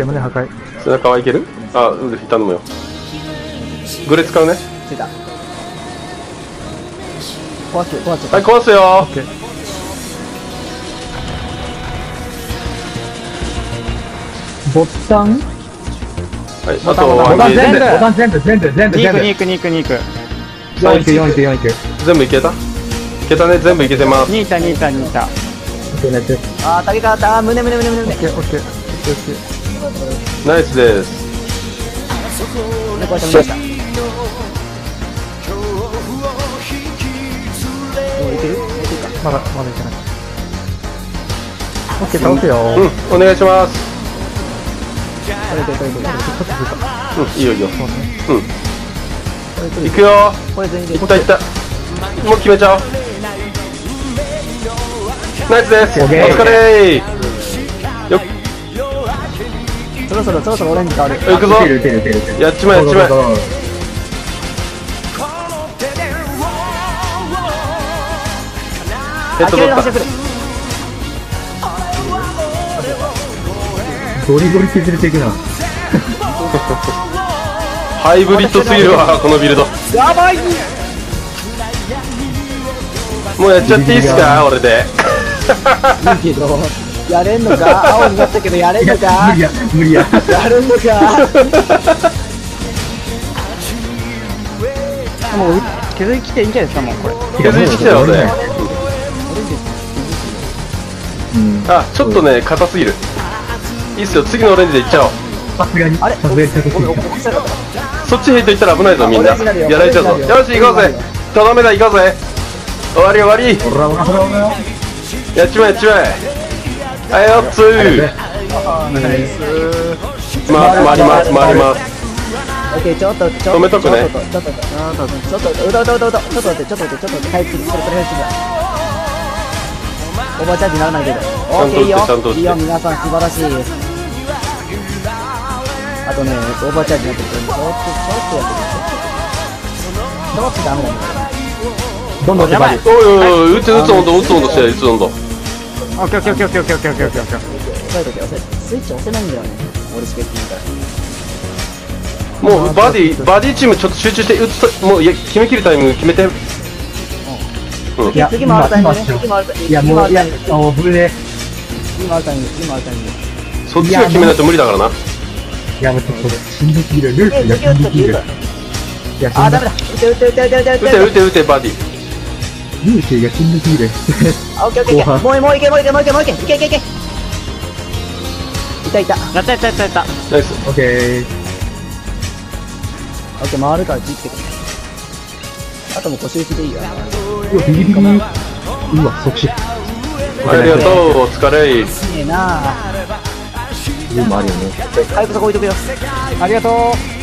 ケー、胸破壊。背中はいける？あ、ウルフィ頼むよ。グレ使うね。ついた。壊す壊すはい、壊すよ。オッケー。ボタン？はい、あとボタン全部。ボタン全部全部全部全部。肉肉肉肉4いく4いく4いく全部いけたいけたね、全部いけてます。ニータニータニータ。オッケーナイスあー竹川あー胸胸胸胸。胸オッケー。オッケー、オッケー。ナイスです。したおいける？いけるか？まだ、まだいけない。オッケー、倒すよ。うん、お願いします。これいけるこれいけるうん、いいよいいよ。うん。くよこれ全員でいったいった。もう決めちゃおう。ナイスです。お疲れろそろそろそろオレンジ変わる。行くぞ。打てる打てる打てる打てる。やっちまえやっちまえ。ヘッド取ったゴリゴリ削れていくな。ハイブリッドすぎるわ、このビルド。やばい。もうやっちゃっていいっすか俺で。いいけどやれんのか？青になったけどやれんのか？無理や無理ややるんのか？もう削りきていいんじゃないですかもうこれ削りきたよぜ。うんあ、ちょっとね、硬すぎる。いいっすよ、次のオレンジでいっちゃおう。さすがにあれ？さそっちヘイトいったら危ないぞ、みんな。やられちゃうぞ。よよし、行こうぜ。とどめだ、行こうぜ。終わり終わり。やっちまえ、やっちまえ。はい、よっつー。ま、回ります、回ります。オッケーちょっとちょっと止めとくねちょっとちょっとちょっとちょっとうどうどうどうどちょっと待ってちょっと待ってちょっと待って回復するこれこれ回復するオーバーチャージにならないけどオッケーいいよちゃんと打っていいよ皆さん素晴らしいですあとねオーバーチャージになってるちょっとちょっとやってるちょっとダメだねどんどんやばいおいおいおい、打つ打つ温度、打つ温度して、打つ温度。オッケーオッケーオッケーオッケーオッケーオッケーオッケーオッケー押さえとけ押さえとけスイッチ押せないんだよね俺しか言ってないからもうバディ、バディチームちょっと集中して、打つと、もう、いや、決め切るタイミング決めて。うん。いや次回るタイミングね次回るタイミングいやもういやおぶね次回るタイミング次回るタイミングそっちが決めないと無理だからな。いやもうちょっとしんどすぎるルーえスがしんどすぎるいやあーダメだ打て打て打て打て打て打て打て打て、バディ。ルースがしんどすぎるあ、オッケーオッ。もうもういけもういけもういけもういけいけいけいけ。いたいた。やったやったやったやったナイス。オッケーオッケー回るから切ってくれ。あともう腰打ちでいいよ。うわビリビリうわ即死ありがとう、お疲れ。いいなぁ。ルーもあるよね回復そこ置いとくよ。ありがとう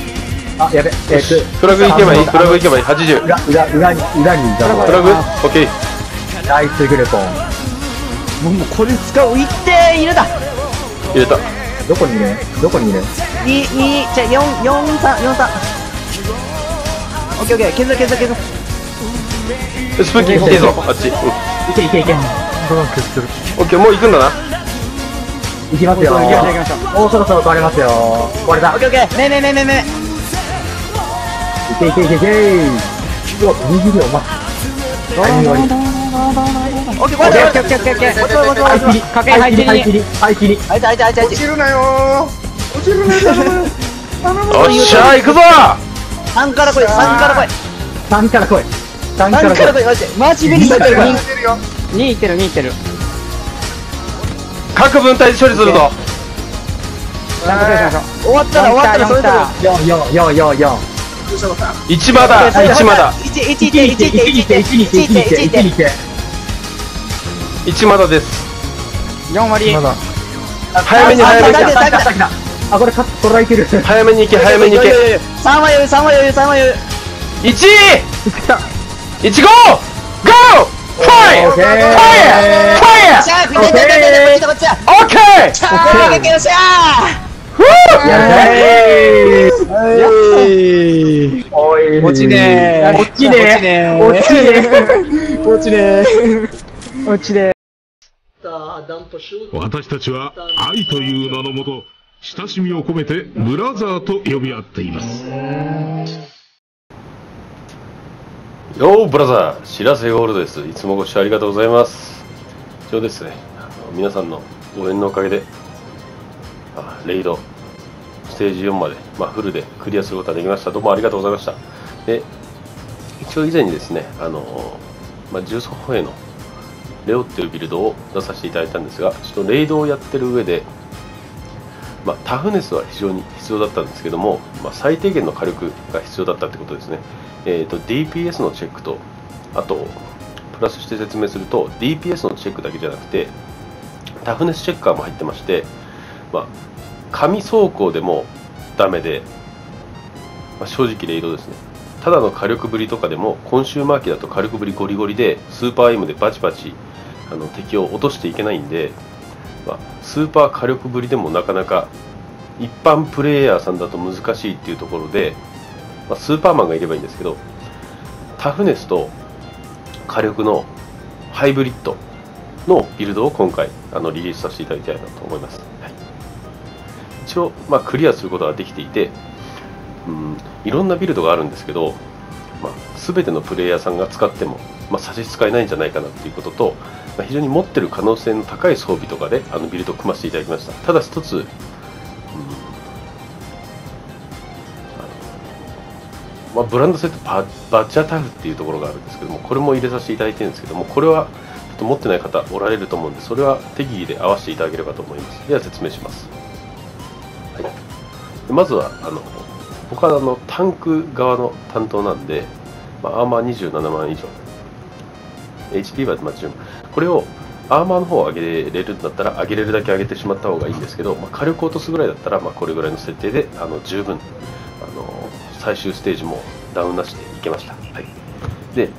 あやべえっとフラグ行けばいい、フラグ行けばいい、80。裏裏裏に裏にいたのフラグ？オッケー。ナイスグレポンもうもうこれ使う。いって犬だ。入れた。どこにいるどこにいる二二じゃ四四三四三。オッケーオッケー。削る削る削る。スプーキー、いいぞ、あっち。うんいけいけいけ。オッケー、もう行くんだな。いきますよもうそろそろ壊れますよ壊れたオッケーオッケー。めめめめめ。いけいけいけいけうわギリギリお前タイミング悪いオッケーこれオッケーオッケーオッケーオッケーオッケーこれこれこれこれこれ。かけはい切りはい切りはい切りあいつあいつあいつあいつ。おっしゃ、行くぞ三から来い三から来い。3から来い三から来いマジで。マジビリされてるから。2いってる2いってる各分隊で処理するぞ。ちゃんとプレイしましょう終わったら終わったらそれぞれ。4 4 4 4 4一まだ一まだ一間だです4割早めに早めにあこれカットられてる早めに行け早めに行け3は余裕3は余裕3は余裕1 1 5 GO! ファイフ Fire! Fire! Okay! よっしゃー Woo! いだこっちだこっちだこっちだオッケー。落ちねー。落ちねー。落ちねー。落ちねー。私たちは愛という名のもと親しみを込めてブラザーと呼び合っています。よーブラザー、しらせゴールドです。いつもご視聴ありがとうございます。一応ですね、あの皆さんの応援のおかげで、あレイド、ステージ4まで、まあ、フルでクリアすることができました。どうもありがとうございました。で、一応以前にですね、あの、まあ、重装歩兵のレオっていうビルドを出させていただいたんですが、ちょっとレイドをやってる上で、まあ、タフネスは非常に必要だったんですけども、まあ、最低限の火力が必要だったってことですね。えー、と DPS のチェックと、あと、プラスして説明すると、DPS のチェックだけじゃなくて、タフネスチェッカーも入ってまして、まあ、紙走行でもダメで、まあ、正直レイドですね。ただの火力ぶりとかでも、コンシューマー機だと火力ぶりゴリゴリで、スーパーエムでバチバチあの敵を落としていけないんで、まあ、スーパー火力ぶりでもなかなか一般プレイヤーさんだと難しいっていうところで、まあ、スーパーマンがいればいいんですけどタフネスと火力のハイブリッドのビルドを今回あのリリースさせていただきたいなと思います、はい、一応、まあ、クリアすることができていてうんいろんなビルドがあるんですけど、まあ、全てのプレイヤーさんが使っても、まあ、差し支えないんじゃないかなっていうことと、まあ、非常に持ってる可能性の高い装備とかであのビルドを組ませていただきました。ただ一つまあ、ブランドセットババッチャタフっていうところがあるんですけどもこれも入れさせていただいてるんですけどもこれはちょっと持ってない方おられると思うんでそれは適宜で合わせていただければと思います。では説明します、はい、まずはあの僕はあのタンク側の担当なんで、まあ、アーマー27万以上 HP はまあ10万これをアーマーの方を上げれるんだったら上げれるだけ上げてしまった方がいいんですけど、まあ、火力落とすぐらいだったら、まあ、これぐらいの設定であの十分あの最終ステージもダウンなしでいけました。はい、で、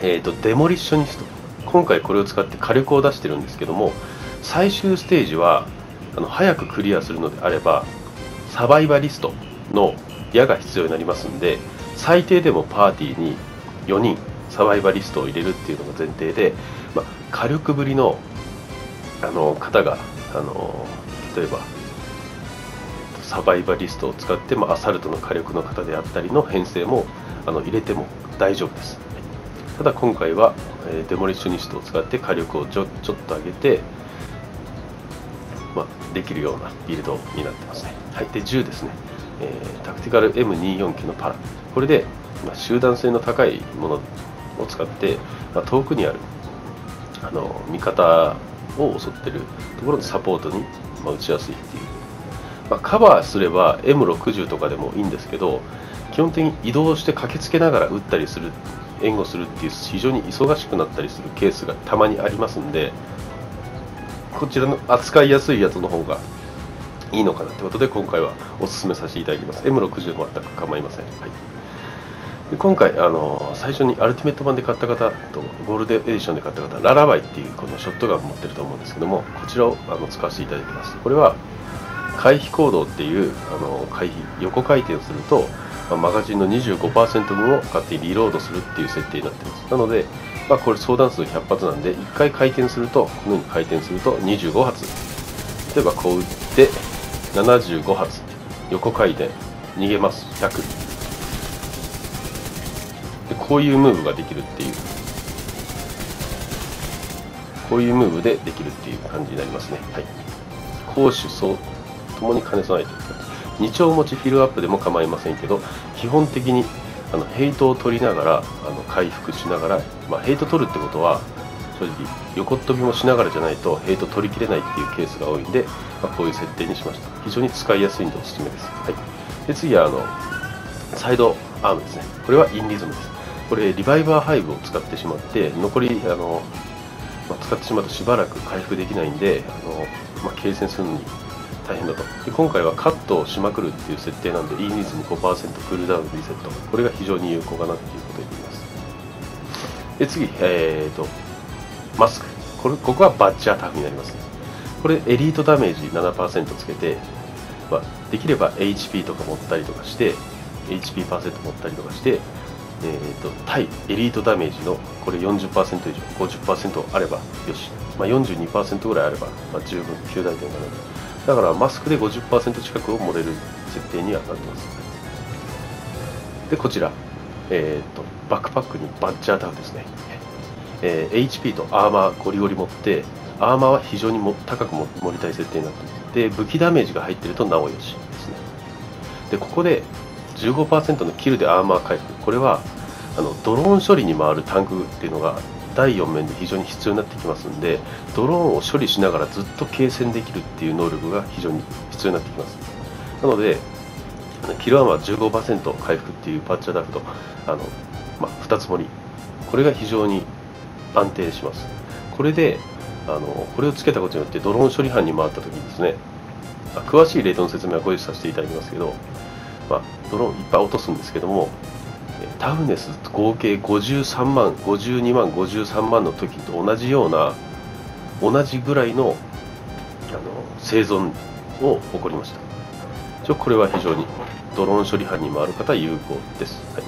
えーと、デモリッショニスト。今回これを使って火力を出してるんですけども、最終ステージはあの早くクリアするのであれば、サバイバリストの矢が必要になりますんで、最低でもパーティーに4人サバイバリストを入れるっていうのが前提で、まあ、火力ぶりのあの方があの例えばサバイバリストを使って、まあ、アサルトの火力の方であったりの編成もあの入れても大丈夫です。ただ今回は、えデモリッショニストを使って火力をちょちょっと上げて、まあ、できるようなビルドになってますね、はい、で10ですね、えタクティカル M24 機のパラ。これで、ま、集団性の高いものを使って、ま、遠くにあるあの味方を襲ってるところのサポートに、ま、打ちやすいっていう。まあ、カバーすれば M60 とかでもいいんですけど基本的に移動して駆けつけながら撃ったりする援護するっていう非常に忙しくなったりするケースがたまにありますんでこちらの扱いやすいやつの方がいいのかなということで今回はお勧めさせていただきます。M60 も全く構いません、はい、で今回あの最初にアルティメット版で買った方とゴールデンエディションで買った方ララバイっていうこのショットガン持ってると思うんですけどもこちらをあの使わせていただきます。これは回避行動っていうあの回避横回転すると、まマガジンの25%分を勝手にリロードするっていう設定になってます。なので、まあ、これ相談数100発なんで1回回転するとこのように回転すると25発。例えばこう打って75発。横回転。逃げます。100でこういうムーブができるっていう。こういうムーブでできるっていう感じになりますね。はい。攻守相ともに兼ね備えて。いる2丁持ちフィルアップでも構いませんけど基本的にあのヘイトを取りながらあの回復しながら、まあ、ヘイト取るってことは正直横っ飛びもしながらじゃないとヘイト取りきれないっていうケースが多いんで、まあ、こういう設定にしました。非常に使いやすいんでおすすめです、はい、で次はあのサイドアームですね。これはインリズムです。これリバイバーハイブを使ってしまって残りあの、まあ使ってしまうとしばらく回復できないんであの、まあ、継戦するのに大変だと。で今回はカットをしまくるっていう設定なんで E ニズム5%クールダウンリセット。これが非常に有効かなっていうことになります。で次えーとマスク。これここはバッチャータフになりますね。これエリートダメージ7%つけて、まあ、できれば HP とか持ったりとかして HP パーセント持ったりとかしてえー、と対エリートダメージのこれ40%以上50%あればよし、まあ、42%ぐらいあれば、まあ、十分9大点がねだからマスクで50%近くを盛れる設定にはなってます。でこちら、えー、とバックパックにバッチャータウンですね、えー HP とアーマーゴリゴリ持ってアーマーは非常にも高くも盛りたい設定になってますで武器ダメージが入ってるとなおよしですね。でここで15%のキルでアーマー回復。これはあのドローン処理に回るタンクっていうのが第4面で非常に必要になってきますんでドローンを処理しながらずっと継戦できるっていう能力が非常に必要になってきます。なのでキルアーマー15%回復っていうパッチャーダフトあの、まあ、2つ盛り。これが非常に安定します。これであのこれをつけたことによってドローン処理班に回った時にですね詳しいレートの説明は後日させていただきますけど、まあ、ドローンいっぱい落とすんですけどもタフネス合計53万52万53万の時と同じような同じぐらいのあの生存を誇りました。一応これは非常にドローン処理班に回る方は有効です、はい、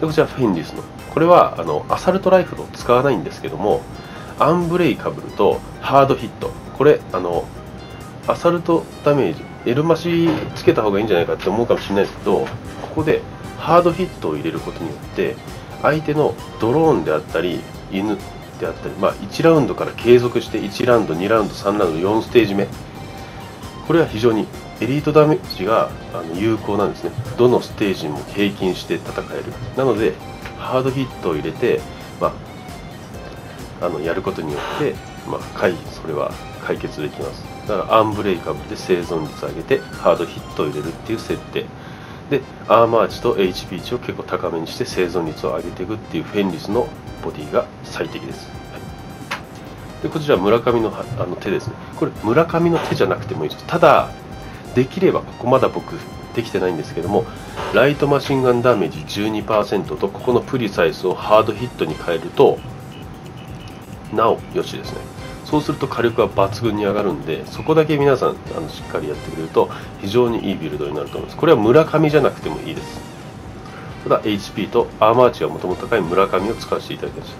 でこちらフェンリスのこれはあのアサルトライフルを使わないんですけどもアンブレイカブルとハードヒット。これあのアサルトダメージエルマシつけた方がいいんじゃないかって思うかもしれないですけどここでハードヒットを入れることによって相手のドローンであったり犬であったり、まあ、1ラウンドから継続して1ラウンド2ラウンド3ラウンド4ステージ目。これは非常にエリートダメージが有効なんですね。どのステージも平均して戦える。なのでハードヒットを入れて、まあ、あのやることによって、まあ、回避それは解決できます。だからアンブレイカブルで生存率を上げてハードヒットを入れるっていう設定。でアーマー値と HP 値を結構高めにして生存率を上げていくっていうフェンリスのボディが最適です、はい。でこちら村上のあの手ですね。これ村上の手じゃなくてもいいです。ただできればここまだ僕できてないんですけどもライトマシンガンダメージ12%とここのプリサイスをハードヒットに変えるとなおよしですね。そうすると火力は抜群に上がるんでそこだけ皆さんあのしっかりやってくれると非常にいいビルドになると思います。これは村上じゃなくてもいいです。ただ HP とアーマー値がもともと高い村上を使わせていただきました。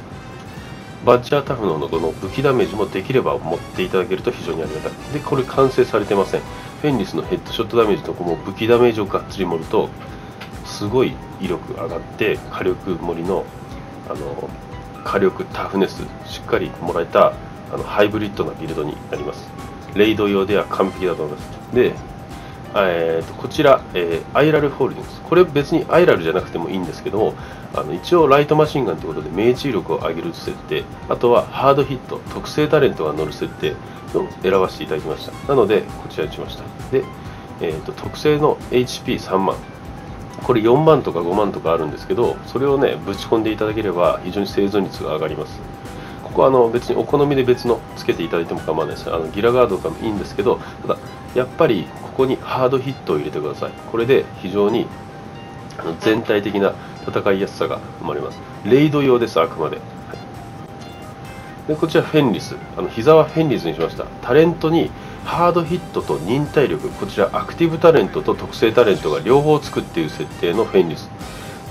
バッチャータフノのこの武器ダメージもできれば持っていただけると非常にありがたい。でこれ完成されてません。フェンリスのヘッドショットダメージとこも武器ダメージをがっつり盛るとすごい威力上がって火力盛りのあの火力タフネスしっかりもらえたあのハイブリッドなビルドになります。レイド用では完璧だと思います。で、えーとこちら、えーアイラルホールディングス。これ別にアイラルじゃなくてもいいんですけどもあの一応ライトマシンガンということで命中力を上げる設定あとはハードヒット特性タレントが乗る設定を選ばせていただきました。なのでこちらにしました。で、えーと特性の HP3 万これ4万とか5万とかあるんですけどそれをねぶち込んでいただければ非常に生存率が上がります。ここはあの別にお好みで別のつけていただいても構わないです。あのギラガードとかもいいんですけどただやっぱりここにハードヒットを入れてください。これで非常に全体的な戦いやすさが生まれます。レイド用ですあくまで、でこちらフェンリス。あの膝はフェンリスにしました。タレントにハードヒットと忍耐力。こちらアクティブタレントと特性タレントが両方つくっていう設定のフェンリス。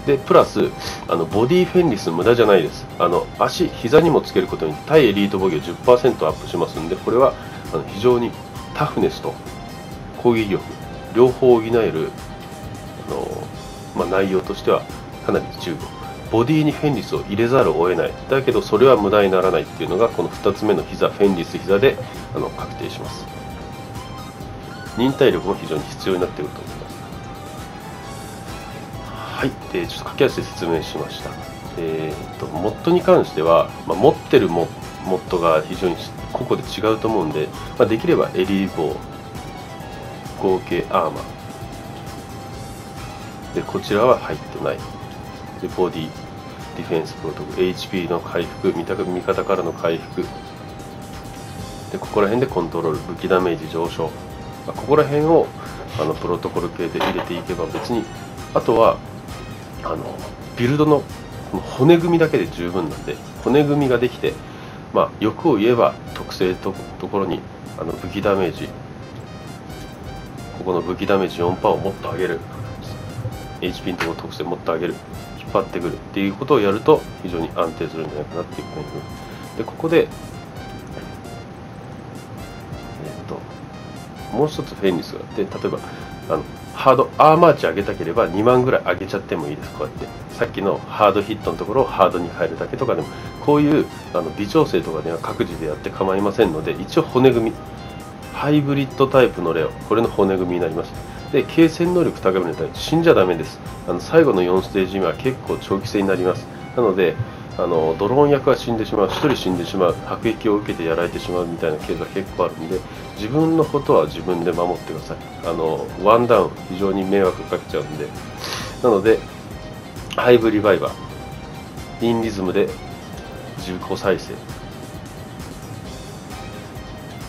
でプラスあのボディフェンリス無駄じゃないです。あの足膝にもつけることに対エリート防御10%アップしますんでこれはあの非常にタフネスと攻撃力両方補えるあの、まあ、内容としてはかなり重要ボディにフェンリスを入れざるを得ない。だけどそれは無駄にならないっていうのがこの2つ目の膝フェンリス膝であの確定します。忍耐力も非常に必要になってくると思います。はい、でちょっと駆け足で説明しました。えー、とモッドに関しては、まあ、持ってるモモッドが非常に個々で違うと思うんで、まあ、できればエリーボー合計アーマー。でこちらは入ってない。でボディディフェンスプロトコル HP の回復味方味方からの回復。でここら辺でコントロール武器ダメージ上昇、ここら辺をあのプロトコル系で入れていけば別にあとはあのビルドの骨組みだけで十分なんで骨組みができて、まあ、欲を言えば特性とところにあの武器ダメージ。ここの武器ダメージ4%をもっと上げる。HP のところ特性もっと上げる。張ってくるっていうことをやると非常に安定するんじゃないかなっていうふうにでここでえっ、ともう一つフェニスがあって例えばあのハードアーマーチ上げたければ2万ぐらい上げちゃってもいいです。こうやって。さっきのハードヒットのところをハードに変えるだけとかでもこういうあの微調整とかでは各自でやって構いませんので一応骨組みハイブリッドタイプのレオこれの骨組みになります。で継戦能力高めるため死んじゃダメですあの最後の4ステージ目は結構長期戦になりますなのであのドローン役は死んでしまう、1人死んでしまう、迫撃を受けてやられてしまうみたいなケースが結構あるんで、自分のことは自分で守ってください。あのワンダウン、非常に迷惑かけちゃうんで、なので、ハイブリバイバー、インリズムで自己再生。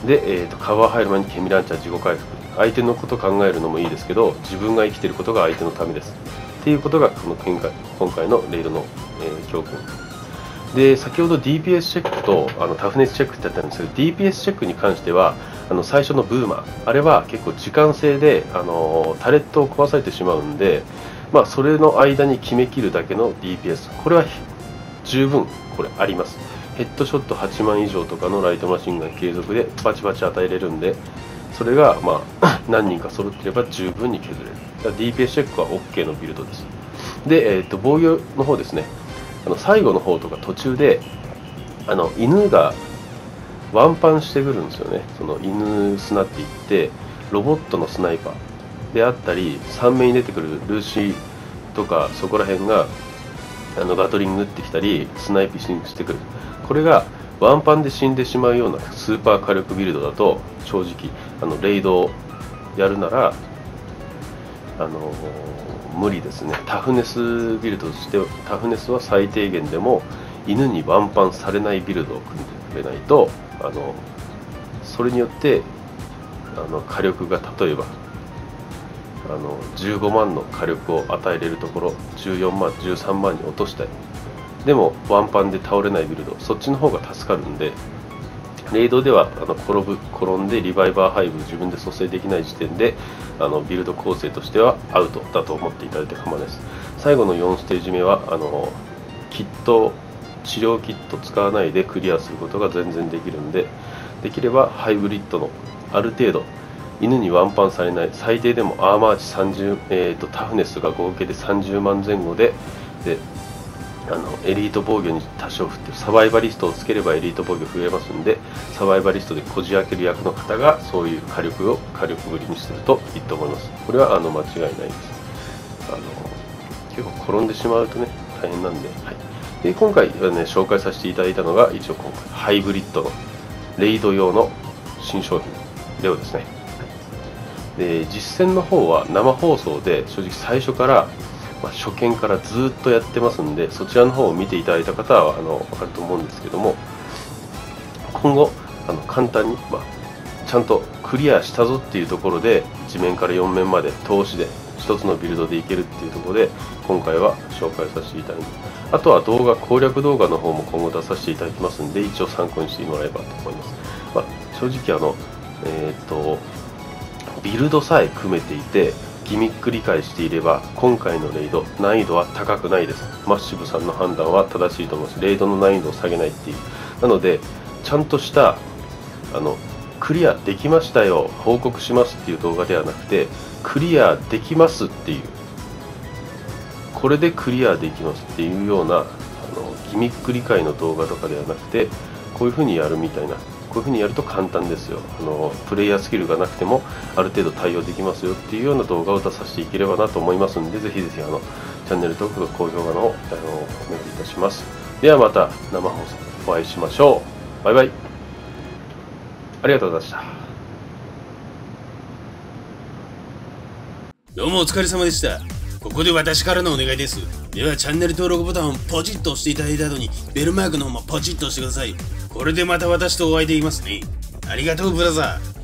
で、えーと、カバー入る前にケミランチャー自己回復。相手のこと考えるのもいいですけど、自分が生きていることが相手のためです。っていうことがこの今回今回のレイドの、えー、教訓。で先ほど DPS チェックとあのタフネスチェックってやったんですけど DPS チェックに関してはあの最初のブーマーあれは結構時間制であのタレットを壊されてしまうんで、まあ、それの間に決めきるだけの DPS これは十分これあります。ヘッドショット8万以上とかのライトマシンガン継続でバチバチ与えれるんでそれが、まあ、何人か揃っていれば十分に削れる。DPS チェックは OK のビルドです。で、えーと、防御の方ですね。あの最後の方とか途中であの犬がワンパンしてくるんですよね。その犬スナって言ってロボットのスナイパー。であったり3面に出てくるルーシーとかそこら辺があのガトリング打ってきたりスナイピングしてくる。これがワンパンで死んでしまうようなスーパー火力ビルドだと正直あのレイドをやるならあの無理ですね。タフネスビルドとしてタフネスは最低限でも犬にワンパンされないビルドを組んでくれないとあのそれによってあの火力が例えばあの15万の火力を与えれるところ14万13万に落としたいでもワンパンで倒れないビルドそっちの方が助かるんでレイドではあの転ぶ転んでリバイバーハイブ自分で蘇生できない時点であのビルド構成としてはアウトだと思っていただいて構わないです。最後の4ステージ目はあのキット治療キット使わないでクリアすることが全然できるんでできればハイブリッドのある程度犬にワンパンされない最低でもアーマーチ30、えーと、タフネスが合計で30万前後でであのエリート防御に多少振ってサバイバリストをつければエリート防御増えますんでサバイバリストでこじ開ける役の方がそういう火力を火力ぶりにするといいと思います。これはあの間違いないです。あの結構転んでしまうとね大変なんで,、はい、で今回、ね、紹介させていただいたのが一応今回ハイブリッドのレイド用の新商品レオですね。で実戦の方は生放送で正直最初からまあ、初見からずっとやってますんでそちらの方を見ていただいた方はあの分かると思うんですけども今後あの簡単に、まあ、ちゃんとクリアしたぞっていうところで地面から4面まで投資で1つのビルドでいけるっていうところで今回は紹介させていただきますあとは動画攻略動画の方も今後出させていただきますんで一応参考にしてもらえばと思います、まあ、正直あのえっ、とビルドさえ組めていてギミック理解していれば今回のレイド難易度は高くないです。マッシブさんの判断は正しいと思います。レイドの難易度を下げないっていう。なのでちゃんとしたあのクリアできましたよ。報告しますっていう動画ではなくてクリアできますっていうこれでクリアできますっていうようなあのギミック理解の動画とかではなくてこういう風にやるみたいなこういうふうにやると簡単ですよあのプレイヤースキルがなくてもある程度対応できますよっていうような動画を出させていければなと思いますのでぜひぜひあのチャンネル登録高評価の方あのお願いいたしますではまた生放送でお会いしましょうバイバイありがとうございましたどうもお疲れ様でした。ここで私からのお願いです。ではチャンネル登録ボタンをポチッと押していただいた後にベルマークの方もポチッと押してください。これでまた私とお会いできますね。ありがとうブラザー。